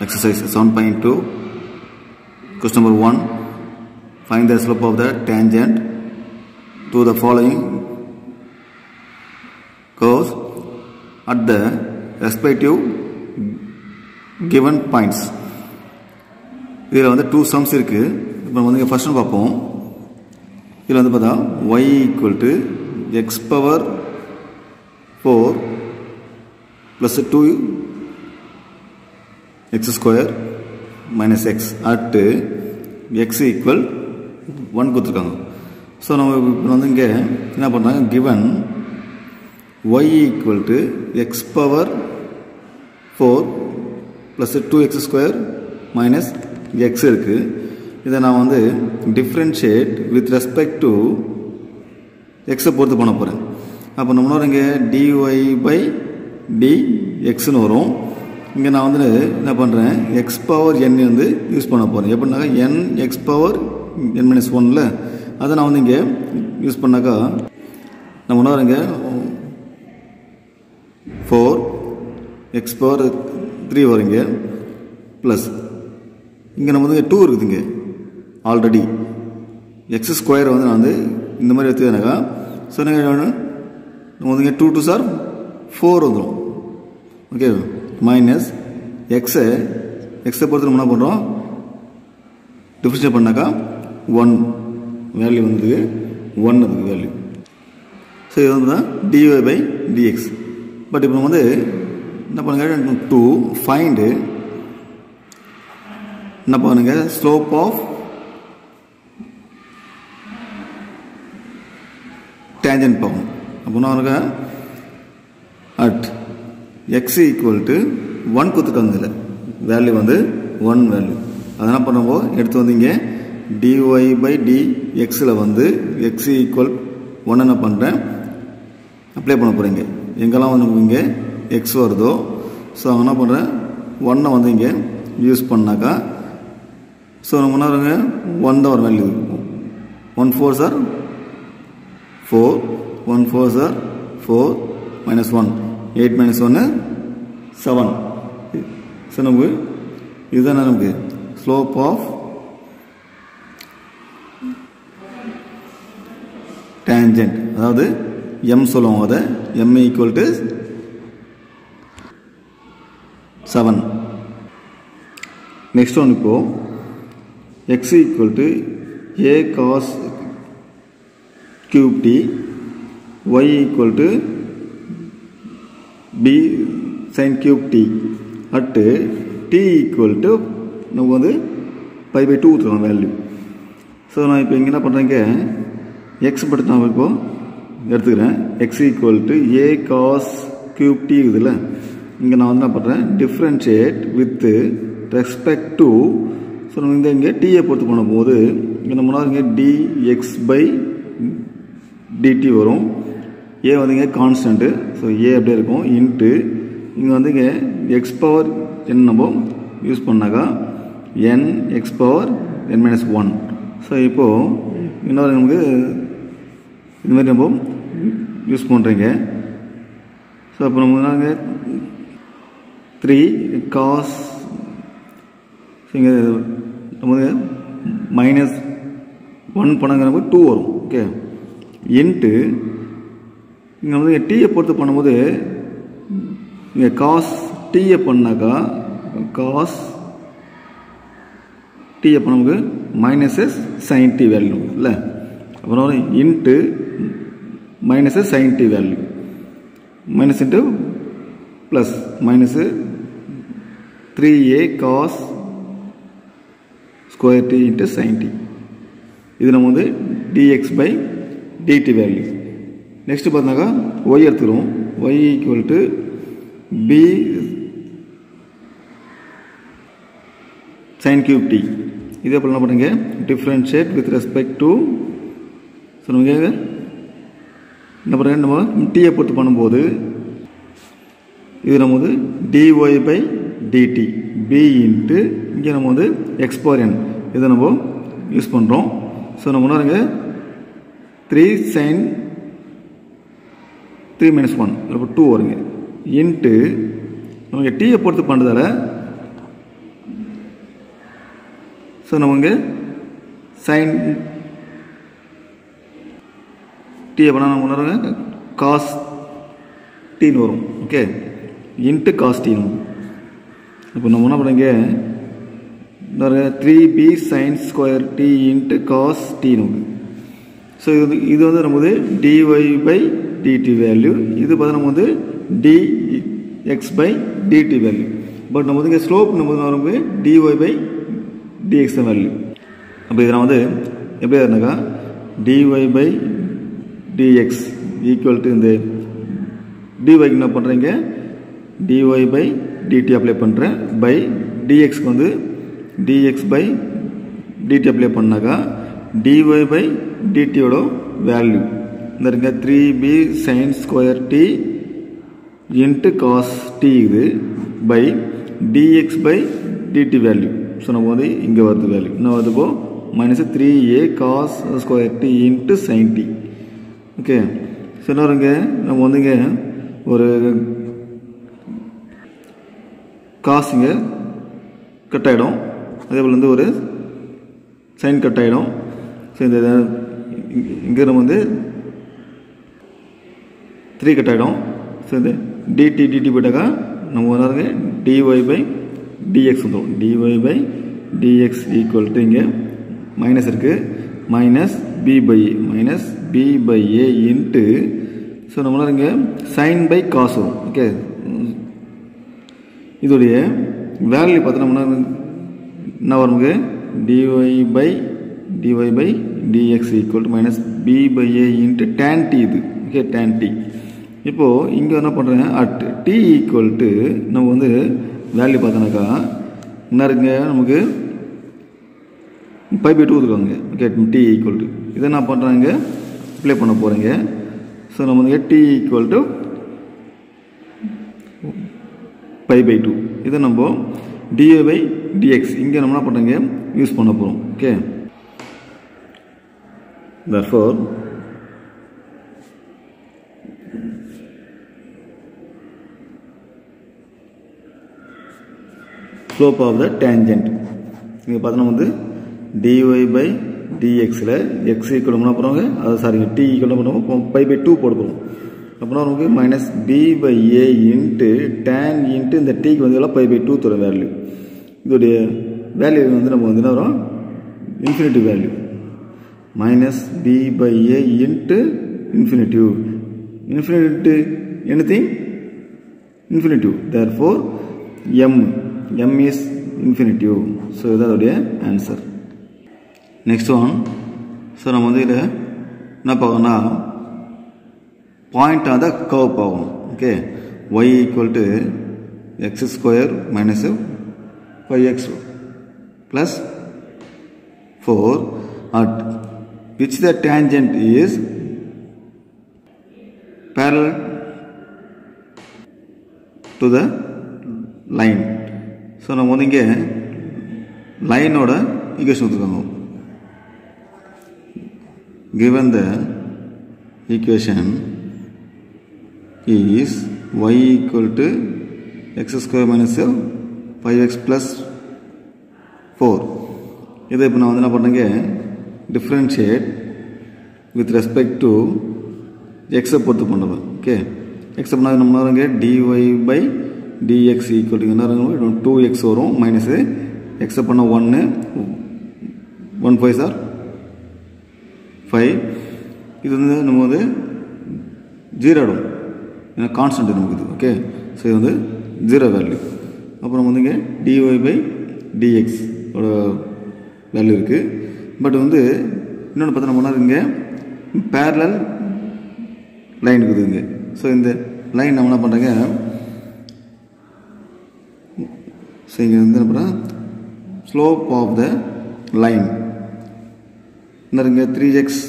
exercise 7.2 question number 1 find the slope of the tangent to the following curves at the respective given points இதில் வந்து two sums இருக்குது இப்போ வந்து first பார்ப்போம் இதில் வந்து பார்த்தா y equal to x power four plus two x square minus x at x equal one கொடுத்துருக்காங்க. ஸோ நம்ம இப்போ வந்து இங்கே என்ன பண்ணுறாங்க given y equal to x power four plus two x square minus x இருக்குது இதை நான் வந்து டிஃப்ரென்ஷியேட் வித் ரெஸ்பெக்ட் டு எக்ஸை பொறுத்து பண்ண போகிறேன் அப்போ நம்ம இங்கே டிஒய் பை டி எக்ஸ்னு வரும். இங்கே நான் வந்து என்ன பண்ணுறேன் எக்ஸ் பவர் என் வந்து யூஸ் பண்ண போகிறேன் எப்படின்னாக்கா n x power n minus ஒன்ல அதை நான் வந்து இங்கே யூஸ் பண்ணாக்கா நம்ம என்ன இங்கே? ஃபோர் எக்ஸ் பவர் த்ரீ வருங்க ப்ளஸ் இங்கே நம்ம வந்து டூ இருக்குதுங்க ஆல்ரெடி எக்ஸ் ஸ்கொயர் வந்து நான் வந்து இந்த மாதிரி எடுத்துக்கனாக்கா ஸோ நீங்கள் நம்ம வந்து டூ டூ சார் ஃபோர் வந்துடும் ஓகே மைனஸ் எக்ஸை எக்ஸை பொறுத்து நம்ம என்ன பண்ணுறோம் டிஃப்ரென்ஷியேட் பண்ணாக்கா ஒன் வேல்யூ வந்தது. ஒன் அதுக்கு வேல்யூ ஸோ இது வந்து தான் டிஒய் பை டிஎக்ஸ் பட் இப்போ வந்து என்ன பண்ணுங்க? டூ ஃபைண்டு என்ன பண்ணுங்க? ஸ்லோப் ஆஃப் டேஞ்சன் பார்க்கணும் அப்படின்னா at x equal to one கொடுத்துருக்காங்க இதில் வேல்யூ வந்து ஒன் வேல்யூ அதெல்லாம் பண்ணும்போது எடுத்து வந்தீங்க டிஒய் பை டி எக்ஸில் வந்து எக்ஸ் ஈக்குவல் ஒன் என்ன பண்ணுறேன் அப்ளை பண்ண போகிறீங்க எங்கெல்லாம் வந்து இங்கே எக்ஸ் வருதோ ஸோ அவங்க என்ன பண்ணுறேன் ஒன்னை வந்து இங்கே யூஸ் பண்ணாக்கா ஸோ நம்ம என்ன வருங்க? ஒன் தான் ஒரு value one four sir four one four sir four minus one eight minus ஒன்று செவன் ஸோ நமக்கு இதுதான் நமக்கு ஸ்லோப் ஆஃப் டேஞ்சன்ட் அதாவது எம் சொல்லுவோம் அதை m equal to seven next one இப்போ x equal to a cos cube t y equal to b sine cube t at t equal to நமக்கு வந்து பை பை டூ ஊற்றுறோம் value so நான் இப்போ இங்கே என்ன பண்ணுறேங்க எக்ஸ் படுத்து நான் இப்போ எடுத்துக்கிறேன். X equal to A cos cube T இதில் இங்கே நான் வந்து என்ன பண்ணுறேன் differentiate with respect to so நம்ம இங்கே இங்கே டீயை பொறுத்து பண்ணும்போது இங்கே நம்ம இங்கே டிஎக்ஸ் பை டிடி வரும். ஏ வந்துங்க கான்ஸ்டன்ட்டு ஸோ ஏ அப்படியே இருக்கும். இன்ட்டு இங்கே வந்து இங்கே எக்ஸ் பவர் என் நம்ம யூஸ் பண்ணாக்கா n x power n minus one so இப்போது இன்னொரு நமக்கு இது மாதிரி நம்ம யூஸ் பண்ணுறீங்க ஸோ அப்போ நம்ம நாங்கள் த்ரீ காஸ் இங்கே நம்ம மைனஸ் ஒன் பண்ணாங்க நமக்கு டூ வரும். ஓகே இன்ட்டு இங்கே வந்து டீயை பொறுத்து பண்ணும்போது இங்கே காஸ் டீயை பண்ணாக்கா காஸ் டீயை நமக்கு மைனஸஸ் சைன் டி வேல்யூ இல்லை? அப்புறம் into minuses sine t value. Minus into plus minus three a cos square t into sine t. இது நம்ம வந்து dx by dt value. Next பார்த்தாக்கா ஒய் எடுத்துக்கிறோம். Y equal to b sine cube t இதே போல் என்ன பண்ணுங்க? டிஃப்ரென்ஷியேட் வித் ரெஸ்பெக்ட் டு சொல்லுங்க. என்ன பண்ணுங்க? நம்ம டீயை பொறுத்து பண்ணும்போது இது நம்ம வந்து dy by dt b into இங்கே நம்ம வந்து எக்ஸ்போரியன் இதை நம்ம யூஸ் பண்ணுறோம் ஸோ நம்ம முன்னாடி three sine three minus one இப்போ டூ வருங்க. இன்ட்டு நமக்கு டீயை பொறுத்து பண்ணுறதால ஸோ நமக்கு சைன் டீயை பண்ணால் நம்ம உணர்வுங்க காஸ் டீன்னு வரும் ஓகே இன்ட்டு காஸ் டீன்னு இப்போ நம்ம என்ன பண்ணுங்க three B sine square T into cos டீன்னு வரும். ஸோ இது இது வந்து நமக்கு டிஒய் பை டிடி வேல்யூ இது பார்த்தா நம்ம வந்து D X by DT value but நம்ம வந்து இங்கே ஸ்லோப் நம்ம வந்து வரும்போது டிஒய் பை டிஎக்ஸ் வேல்யூ அப்போ இதில் நான் வந்து எப்படி இருந்தாக்கா DY by DX equal to இந்த டிஒய்க்கு என்ன பண்ணுறீங்க டிஒய் பை டிடி அப்ளை பண்ணுறேன் பை டிஎக்ஸ்க்கு வந்து டிஎக்ஸ் பை டிடி அப்ளை பண்ணாக்கா டிஒய் பை டிடியோட வேல்யூ இந்த இருங்க three B sine square T into cos T இது by DX by DT value so நம்ம வந்து இங்கே வருது வேல்யூ இன்னும் வருதுக்கோ minus three A cos square T into sine T okay so என்ன நம்ம வந்துங்க ஒரு காசு இங்கே கட் ஆகிடும் அதே போல் வந்து ஒரு சைன் கட் ஆகிடும் ஸோ இந்த இங்கே நம்ம வந்து த்ரீ கட் ஆகிடும் ஸோ இந்த டிடி டிடி போயிட்டாக்கா நம்ம வந்து டிஒய் பை டிஎக்ஸ் வந்துடும் DY by DX equal to இங்கே மைனஸ் இருக்குது minus B by A minus B by A into so நம்மளால் இங்கே சைன் பை காசு வரும். ஓகே இதோடைய வேல்யூ பார்த்தோம்னா என்ன வரும் நமக்கு DY by DY by DX equal to minus B by A into tan T இது. ஓகே டேன் டி இப்போது இங்கே என்ன பண்ணுறேன் அட் டி ஈக்குவல் டு நம்ம வந்து வேல்யூ பார்த்தோன்னாக்கா என்ன இருக்குங்க நமக்கு பை பை டூ இருக்காங்க ஓகே டி ஈக்குவல் டு இதை என்ன பண்ணுறாங்க அப்ளை பண்ண போகிறேங்க ஸோ நம்ம வந்து T equal to pi by two இதை நம்ம டிஏ பை டிஎக்ஸ் இங்கே நம்ம என்ன பண்ணுறாங்க யூஸ் பண்ண போகிறோம் okay therefore slope of the tangent. இங்கே பார்த்தோன்னா வந்து dy பை டிஎக்ஸில் x ஈக்குவல் பண்ண போகிறவங்க அது சாரி t ஈக்குவல் பண்ணுவோம் பை பை டூ போட போகிறோம் அப்படின்னா நமக்கு minus B by A into tan into இந்த டிக்கு வந்து எல்லாம் பை பை டூ தரும் வேல்யூ இதோடைய வேல்யூ வந்து நம்ம வந்து என்ன வரும்? Infinity value minus minus b by a into infinitive. Infinity anything? There Therefore, M m is infinitive. So, that's the answer. Next one. So, நம்ம வந்து இதில் என்ன பார்க்கணும்னா பாயிண்ட் ஆஃப் த கர்வ் பார்க்கணும் okay y equal to x square minus five x plus four at which the tangent is parallel to the line so நம்ம வந்து இங்கே லைனோட ஈக்குவேஷன் கொடுத்துருக்காங்க given the equation is y equal to x square minus 5x plus 4 இதை இப்போ நான் வந்து என்ன பண்ணுறேங்க டிஃப்ரென்ஷியேட் வித் ரெஸ்பெக்ட் டு எக்ஸை பொறுத்து பண்ணுவேன். ஓகே எக்ஸ் பண்ணால் நம்ம நேரங்க DY by DX equal to என்ன டூ எக்ஸ் வரும் மைனஸு எக்ஸை பண்ண ஒன்று ஒன் ஃபைவ் சார் ஃபைவ் இது வந்து நம்ம வந்து ஜீரோ ஏன்னா கான்ஸ்டன்ட் நமக்கு இது ஓகே ஸோ இது வந்து ஜீரோ வேல்யூ அப்புறம் வந்து இங்கே d y by d x value இருக்குது பட் வந்து இன்னொன்று பார்த்தா நம்ம இங்கே? பேரலல் லைன் இருக்குது இங்கே. ஸோ இந்த லைன் நம்ம என்ன பண்ணுறாங்க ஸோ இங்கே வந்து அப்புறம் ஸ்லோப் ஆஃப் த லைன் இன்னும் இங்கே? Three X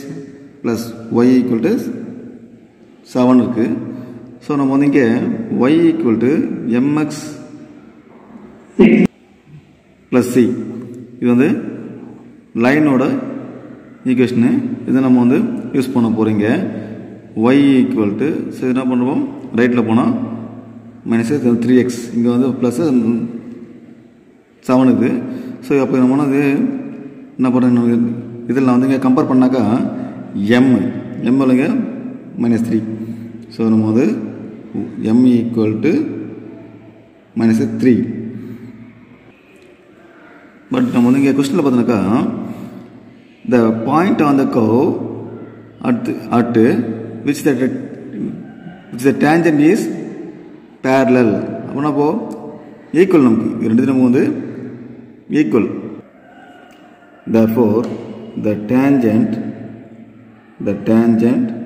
plus Y equal to seven இருக்குது ஸோ நம்ம வந்து இங்கே Y equal to MX plus C இது வந்து லைனோட ஈக்குவேஷனு இதை நம்ம வந்து யூஸ் பண்ண போகிறீங்க ஒய் ஈக்குவல் டு ஸோ என்ன பண்ணுவோம்? ரைட்டில் போனால் மைனஸ் த்ரீ எக்ஸ் இங்கே வந்து ப்ளஸ்ஸு செவன் இது ஸோ அப்போ நம்ம அது என்ன பண்ணுறது இதில் நான் வந்து இங்கே கம்பேர் பண்ணாக்கா எம் எம் இல்லைங்க மைனஸ் த்ரீ ஸோ நம்ம வந்து M equal to minus three but நம்ம வந்து இங்கே கொஸ்டினில் பார்த்தோன்னாக்கா the point on the curve at at which the which the tangent is parallel அப்படின்னா அப்போ ஈக்குவல் நமக்கு. ரெண்டு நமக்கு வந்து equal. Therefore, the tangent, the tangent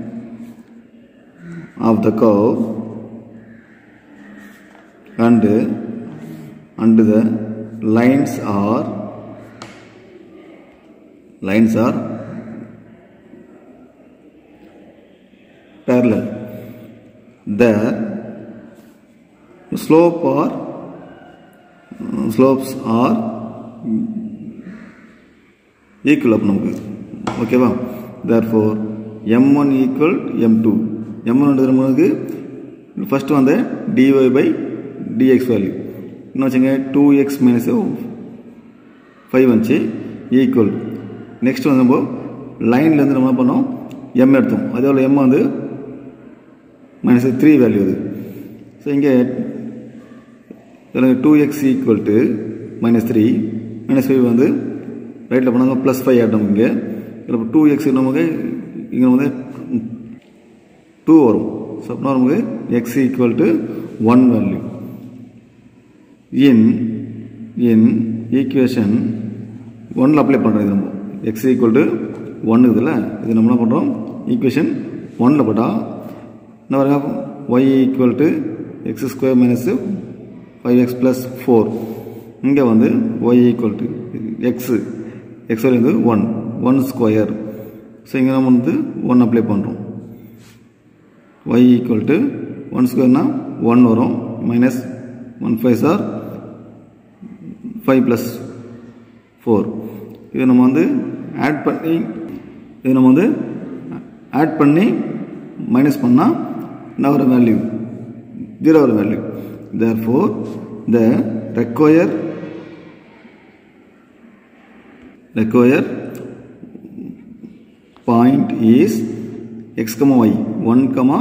of the curve and and the lines are lines are parallel there slope or uh, slopes are E equal அப்போ நமக்கு. ஓகேவா therefore M one equal M two M one நமக்கு first வந்து dy by dx value என்ன வச்சுங்க? Two X minus five வந்துச்சு. E equal next வந்து நம்ம லைன்லேருந்து நம்ம என்ன பண்ணோம்? எம் எடுத்தோம். அதே போல் எம் வந்து மைனஸ் த்ரீ வேல்யூ அது. ஸோ இங்கே இதில் two X equal to minus three minus five வந்து ரைட்டில் போனாங்க ப்ளஸ் ஃபைவ் ஆகிட்டோம் இங்கே. இதில் டூ எக்ஸ் நமக்கு இங்கே வந்து டூ வரும். ஸோ அப்படின்னா நமக்கு X equal to one value in in equation ஒன்னில் அப்ளை பண்ணுறது நம்ம. எக்ஸ் ஈக்குவல் டு ஒன்று இதில் இது நம்ம என்ன பண்ணுறோம் ஈக்குவேஷன் ஒன்னில் போட்டால் என்ன பாருங்க Y equal to X square minus five X plus four இங்கே வந்து Y equal to X X வந்து ஒன் ஒன் ஸ்கொயர் ஸோ இங்கே நம்ம வந்து ஒன் அப்ளை பண்ணுறோம் ஒய் ஈக்குவல் டு ஒன் ஸ்கொயர்னால் ஒன் வரும். Minus one five sir five plus four இது நம்ம வந்து ஆட் பண்ணி இது நம்ம வந்து ஆட் பண்ணி மைனஸ் பண்ணால் என்ன ஒரு வேல்யூ ஜீரோ ஒரு value therefore the require require point is x comma y 1 comma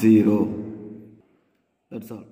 0 that's all